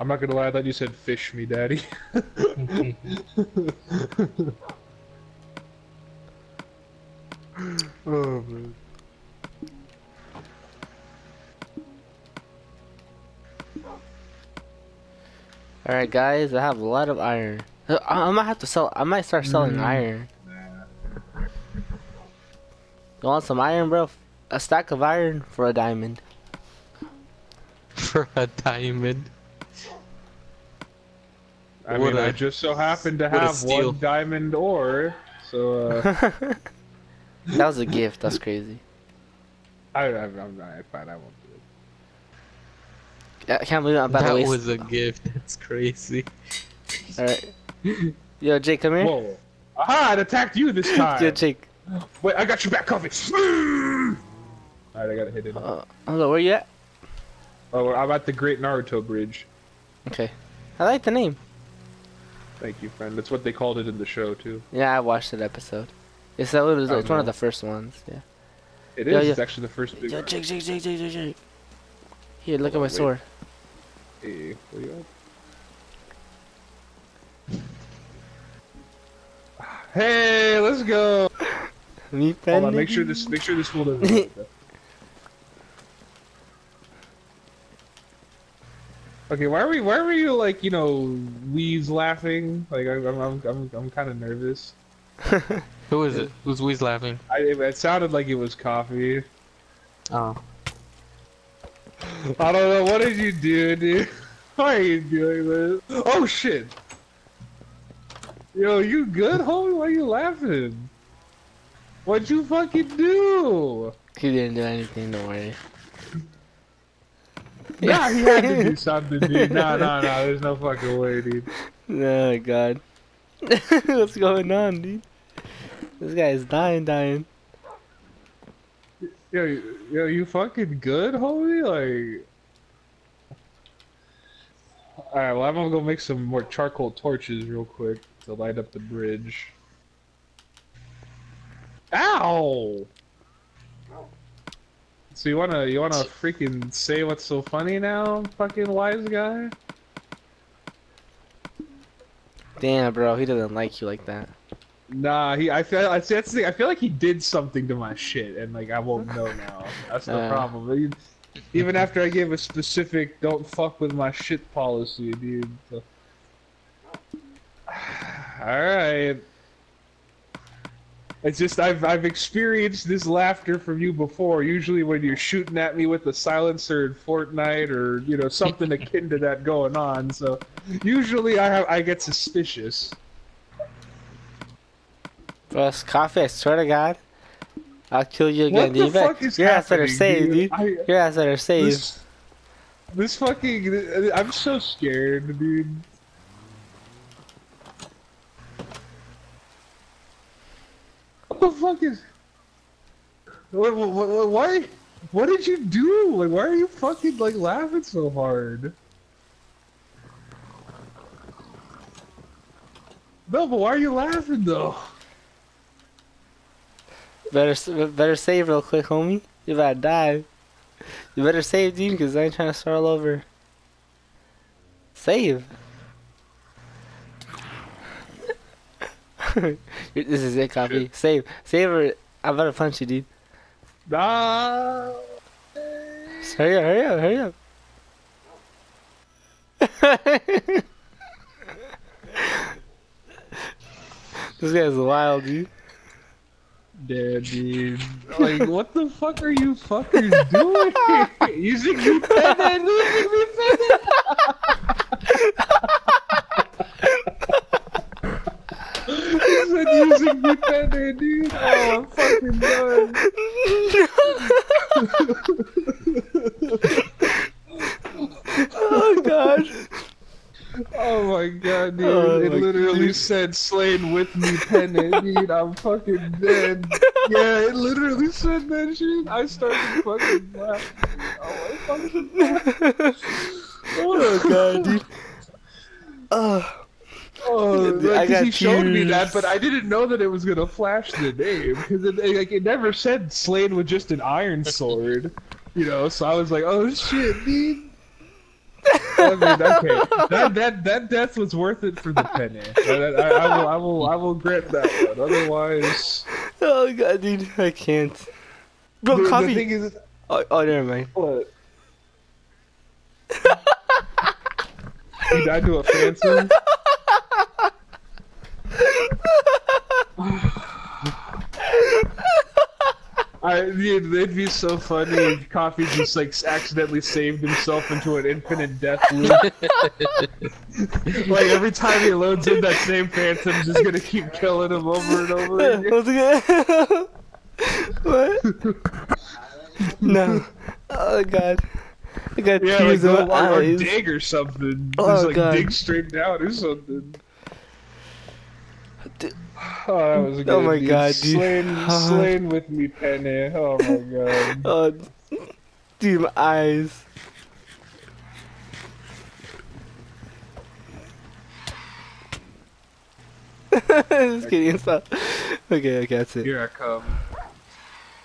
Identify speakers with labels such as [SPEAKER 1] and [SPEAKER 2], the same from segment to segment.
[SPEAKER 1] I'm not gonna lie, I thought you said fish me, daddy. oh man.
[SPEAKER 2] Alright, guys, I have a lot of iron. Uh, I, I might have to sell. I might start selling
[SPEAKER 1] Mm.
[SPEAKER 2] iron. You want some iron, bro? A stack of iron for a diamond.
[SPEAKER 3] For a diamond.
[SPEAKER 1] I
[SPEAKER 3] What
[SPEAKER 1] mean, I
[SPEAKER 3] a-
[SPEAKER 1] just so happened to have one diamond ore, so uh,
[SPEAKER 2] that was a gift. That's crazy.
[SPEAKER 1] I, I, I'm not fine. I won't do it.
[SPEAKER 2] I can't believe I'm about to
[SPEAKER 3] That
[SPEAKER 2] waste.
[SPEAKER 3] was a gift. That's crazy.
[SPEAKER 2] Alright. Yo, Jake, come here.
[SPEAKER 1] Whoa! Aha! It attacked you this time.
[SPEAKER 2] Yo, Jake.
[SPEAKER 1] Wait, I got your back, coffee. Alright, I gotta hit it.
[SPEAKER 2] Uh, hello, where you at?
[SPEAKER 1] Oh, I'm at the Great Naruto Bridge.
[SPEAKER 2] Okay. I like the name.
[SPEAKER 1] Thank you, friend. That's what they called it in the show too.
[SPEAKER 2] Yeah, I watched that episode. It's, that
[SPEAKER 1] I
[SPEAKER 2] it's one of the first ones. Yeah.
[SPEAKER 1] It is.
[SPEAKER 2] Yeah, yeah.
[SPEAKER 1] It's actually the first big.
[SPEAKER 2] Yo. Jake, Jake, Jake, Jake, Jake, Jake. Here, look
[SPEAKER 1] Hold
[SPEAKER 2] at my
[SPEAKER 1] wait.
[SPEAKER 2] sword.
[SPEAKER 1] Hey, where you at? Hey, let's go.
[SPEAKER 2] Me
[SPEAKER 1] Hold on, make sure this, make sure this fool doesn't. Okay, why are we, why were you like, you know, wheeze laughing? Like, I'm, I'm, I'm, I'm, I'm kind of nervous.
[SPEAKER 3] Who is it? Who's Weez laughing?
[SPEAKER 1] I, it, it sounded like it was coffee.
[SPEAKER 3] Oh.
[SPEAKER 1] I don't know. What did you do, dude? Why are you doing this? Oh shit! Yo, you good, homie? Why are you laughing? What'd you fucking do?
[SPEAKER 2] He didn't do anything, don't worry.
[SPEAKER 1] Nah, he had to do something, dude. No, no, no. There's no fucking way, dude.
[SPEAKER 2] Oh, God. What's going on, dude? This guy is dying, dying.
[SPEAKER 1] Yo, you- yo, you fucking good, homie? Like. Alright, well, I'm gonna go make some more charcoal torches real quick to light up the bridge. Ow! So you wanna you wanna freaking say what's so funny now, fucking wise guy?
[SPEAKER 2] Damn, bro, he doesn't like you like that.
[SPEAKER 1] Nah, he I feel I see that's the thing. I feel like he did something to my shit, and like I won't know now. That's the
[SPEAKER 2] Uh.
[SPEAKER 1] problem. He- even after I gave a specific "don't fuck with my shit" policy, dude. So. All right. It's just I've I've experienced this laughter from you before. Usually when you're shooting at me with a silencer in Fortnite or you know something akin to that going on. So usually I have I get suspicious.
[SPEAKER 2] It's coffee, I swear to God. I'll kill you again,
[SPEAKER 1] What
[SPEAKER 2] dude.
[SPEAKER 1] the
[SPEAKER 2] You
[SPEAKER 1] fuck is
[SPEAKER 2] Your ass better save,
[SPEAKER 1] dude?
[SPEAKER 2] dude. Your ass better save.
[SPEAKER 1] This, this fucking. I'm so scared, dude. What the fuck is. What, what, why? What did you do? Like, why are you fucking like laughing so hard? No, but why are you laughing though?
[SPEAKER 2] Better, better save real quick, homie. You about to die. You better save, dude, because I ain't trying to start all over. Save. this is it, copy. Save. Save or I'm about to punch you, dude.
[SPEAKER 1] Nah.
[SPEAKER 2] Hurry up, hurry up, hurry up. this guy's wild, dude.
[SPEAKER 1] Dead, dude. Like, what the fuck are you fuckers doing? using me pen using me He said me dude. Oh, I'm fucking done.
[SPEAKER 2] oh god.
[SPEAKER 1] Oh my god, dude.
[SPEAKER 2] Oh
[SPEAKER 1] it
[SPEAKER 2] my
[SPEAKER 1] literally said slain with me pen dude. I'm fucking dead. Yeah, it literally said that shit. I started fucking laughing. Oh, I fucking
[SPEAKER 2] Oh god, dude. Oh.
[SPEAKER 1] Oh,
[SPEAKER 2] Dude, I
[SPEAKER 1] like, he showed me that, but I didn't know that it was gonna flash the name because it, like it never said slain with just an iron sword, you know. So I was like, oh shit, dude. I mean, okay, that that that death was worth it for the penny. I, I, I will I will I will grant that one. Otherwise,
[SPEAKER 2] Oh god, dude, I can't. Bro,
[SPEAKER 1] the, the
[SPEAKER 2] coffee.
[SPEAKER 1] thing is,
[SPEAKER 2] oh, oh, never mind.
[SPEAKER 1] what? you died to a phantom. I, dude, it'd be so funny if Coffee just like accidentally saved himself into an infinite death loop. like every time he loads in, that same phantom, just gonna keep killing him over and over again.
[SPEAKER 2] What? no. Oh god. I got
[SPEAKER 1] Yeah, like
[SPEAKER 2] tears in
[SPEAKER 1] go,
[SPEAKER 2] my
[SPEAKER 1] or, or dig or something.
[SPEAKER 2] Oh,
[SPEAKER 1] just like
[SPEAKER 2] God.
[SPEAKER 1] dig straight down or something. Oh, that was good.
[SPEAKER 2] Oh my
[SPEAKER 1] dude.
[SPEAKER 2] God, dude.
[SPEAKER 1] Slain, slain with me, Penny. Oh my god.
[SPEAKER 2] Oh, dude, my eyes. Just kidding, stop. Okay, okay, that's it.
[SPEAKER 1] Here I come.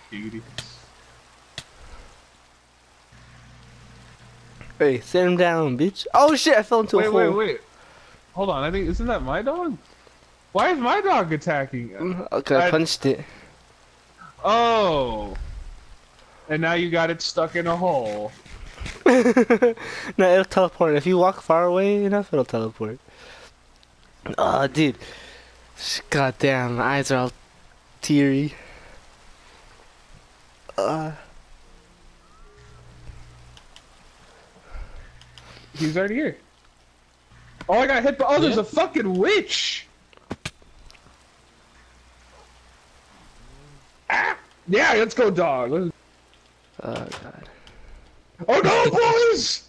[SPEAKER 1] Beauty.
[SPEAKER 2] Hey, sit him down, bitch. Oh shit, I fell into a hole.
[SPEAKER 1] Wait, wait, wait. Hold on. I think isn't that my dog? Why is my dog attacking?
[SPEAKER 2] Okay, I
[SPEAKER 1] I-
[SPEAKER 2] punched it.
[SPEAKER 1] Oh. And now you got it stuck in a hole.
[SPEAKER 2] no, it'll teleport. If you walk far away enough, it'll teleport. Oh, dude. God damn, my eyes are all teary. Uh,
[SPEAKER 1] He's already here. Oh, I got hit by. Oh, there's
[SPEAKER 3] Yeah.
[SPEAKER 1] a fucking witch. Yeah, let's go, dog. Let's-
[SPEAKER 2] oh god.
[SPEAKER 1] Oh no, boys!